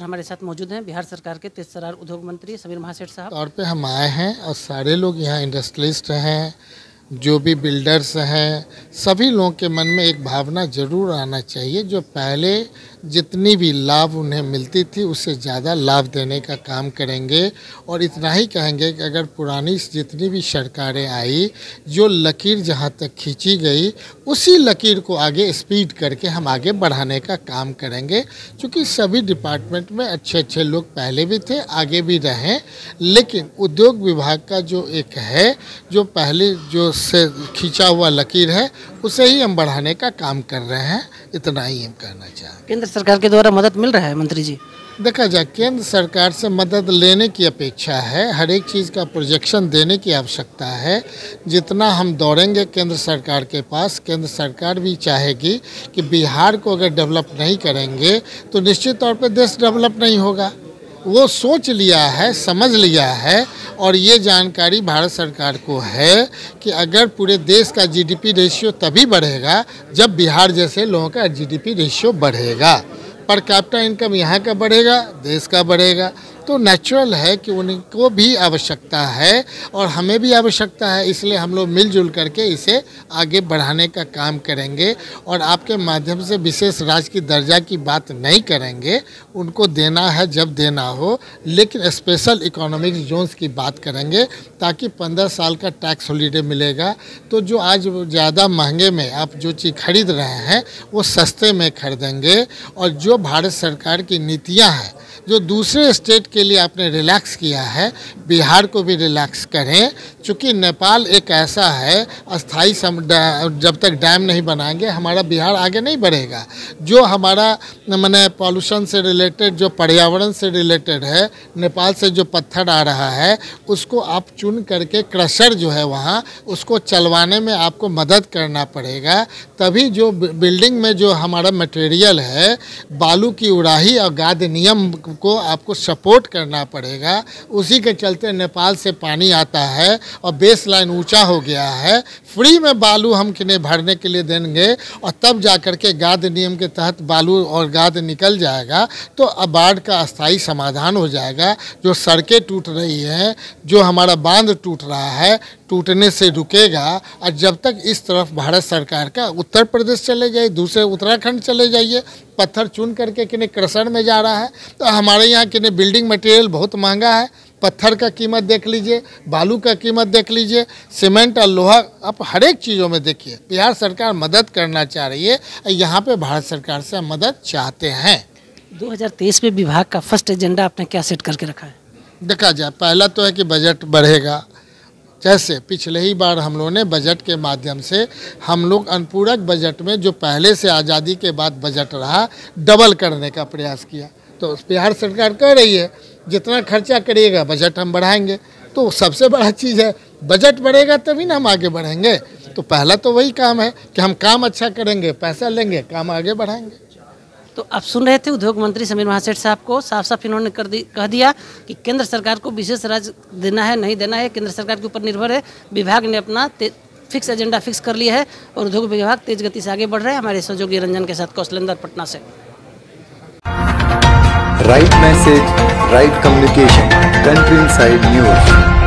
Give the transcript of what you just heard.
हमारे साथ मौजूद हैं बिहार सरकार के तेजसरार उद्योग मंत्री समीर महासेठ साहब। तौर पे हम आए हैं और सारे लोग यहाँ इंडस्ट्रियलिस्ट हैं, जो भी बिल्डर्स हैं, सभी लोगों के मन में एक भावना ज़रूर आना चाहिए, जो पहले जितनी भी लाभ उन्हें मिलती थी, उससे ज़्यादा लाभ देने का काम करेंगे। और इतना ही कहेंगे कि अगर पुरानी जितनी भी सरकारें आई, जो लकीर जहाँ तक खींची गई, उसी लकीर को आगे स्पीड करके हम आगे बढ़ाने का काम करेंगे। क्योंकि सभी डिपार्टमेंट में अच्छे अच्छे लोग पहले भी थे, आगे भी रहें, लेकिन उद्योग विभाग का जो एक है, जो पहले जो से खींचा हुआ लकीर है, उसे ही हम बढ़ाने का काम कर रहे हैं। इतना ही हम कहना चाहें केंद्र सरकार के द्वारा मदद मिल रहा है, मंत्री जी? देखा जाए, केंद्र सरकार से मदद लेने की अपेक्षा है, हर एक चीज़ का प्रोजेक्शन देने की आवश्यकता है। जितना हम दौड़ेंगे केंद्र सरकार के पास, केंद्र सरकार भी चाहेगी कि बिहार को अगर डेवलप नहीं करेंगे तो निश्चित तौर पर देश डेवलप नहीं होगा। वो सोच लिया है, समझ लिया है और ये जानकारी भारत सरकार को है कि अगर पूरे देश का जीडीपी रेशियो तभी बढ़ेगा जब बिहार जैसे लोगों का जीडीपी रेशियो बढ़ेगा। पर कैपिटल इनकम यहाँ का बढ़ेगा, देश का बढ़ेगा। तो नेचुरल है कि उनको भी आवश्यकता है और हमें भी आवश्यकता है, इसलिए हम लोग मिलजुल करके इसे आगे बढ़ाने का काम करेंगे और आपके माध्यम से विशेष राज्य की दर्जा की बात नहीं करेंगे, उनको देना है जब देना हो, लेकिन स्पेशल इकोनॉमिक जोन्स की बात करेंगे ताकि पंद्रह साल का टैक्स हॉलीडे मिलेगा। तो जो आज ज़्यादा महँगे में आप जो चीज़ खरीद रहे हैं, वो सस्ते में खरीदेंगे और जो भारत सरकार की नीतियाँ हैं जो दूसरे स्टेट के लिए आपने रिलैक्स किया है, बिहार को भी रिलैक्स करें। चूँकि नेपाल एक ऐसा है अस्थाई सम जब तक डैम नहीं बनाएँगे, हमारा बिहार आगे नहीं बढ़ेगा। जो हमारा, मैंने पॉल्यूशन से रिलेटेड जो पर्यावरण से रिलेटेड है, नेपाल से जो पत्थर आ रहा है, उसको आप चुन करके क्रशर जो है वहाँ, उसको चलवाने में आपको मदद करना पड़ेगा। तभी जो बिल्डिंग में जो हमारा मटेरियल है, बालू की उड़ाही और गाद नियम को आपको सपोर्ट करना पड़ेगा। उसी के चलते नेपाल से पानी आता है और बेस लाइन ऊँचा हो गया है। फ्री में बालू हम किन्हें भरने के लिए देंगे और तब जा कर के गाद नियम के तहत बालू और गाद निकल जाएगा। तो बाढ़ का अस्थायी समाधान हो जाएगा। जो सड़कें टूट रही हैं, जो हमारा बाँध टूट रहा है, टूटने से रुकेगा। और जब तक इस तरफ़ भारत सरकार का उत्तर प्रदेश चले जाइए दूसरे उत्तराखंड चले जाइए पत्थर चुन करके किन्हें क्रसर में जा रहा है तो हमारे यहाँ किन्हें बिल्डिंग मटेरियल बहुत महँगा है। पत्थर का कीमत देख लीजिए बालू का कीमत देख लीजिए सीमेंट और लोहा आप हर एक चीज़ों में देखिए बिहार सरकार मदद करना चाह रही है यहाँ पे भारत सरकार से मदद चाहते हैं। 2023 में विभाग का फ़र्स्ट एजेंडा आपने क्या सेट करके रखा है? देखा जाए पहला तो है कि बजट बढ़ेगा जैसे पिछले ही बार हम लोगों ने बजट के माध्यम से हम लोग अनुपूरक बजट में जो पहले से आज़ादी के बाद बजट रहा डबल करने का प्रयास किया। तो बिहार सरकार कह रही है, जितना खर्चा करिएगा, बजट हम बढ़ाएँगे। तो सबसे बड़ा चीज़ है, बजट बढ़ेगा तभी ना हम आगे बढ़ेंगे। तो पहला तो वही काम है कि हम काम अच्छा करेंगे, पैसा लेंगे, काम आगे बढ़ाएँगे। तो आप सुन रहे थे उद्योग मंत्री समीर महासेठ साहब को। साफ़ साफ़ इन्होंने कर दी कह दिया कि केंद्र सरकार को विशेष राज्य देना है, नहीं देना है। केंद्र सरकार के ऊपर निर्भर है। विभाग ने अपना फिक्स एजेंडा फिक्स कर लिया है और उद्योग विभाग तेज गति से आगे बढ़ रहे हैं। हमारे सहयोगी रंजन के साथ कौशलेंद्र पटना से। Right message right communication country news